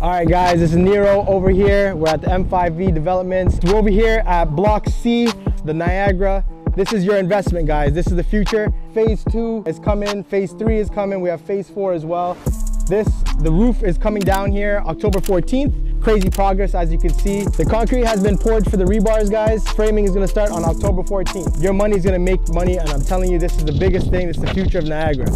All right, guys, this is Niro over here. We're at the M5V Developments. We're over here at Block C, the Niagara. This is your investment, guys. This is the future. Phase two is coming. Phase three is coming. We have phase four as well. This, the roof is coming down here October 14th. Crazy progress, as you can see. The concrete has been poured for the rebars, guys. Framing is gonna start on October 14th. Your money is gonna make money, and I'm telling you, this is the biggest thing. This is the future of Niagara.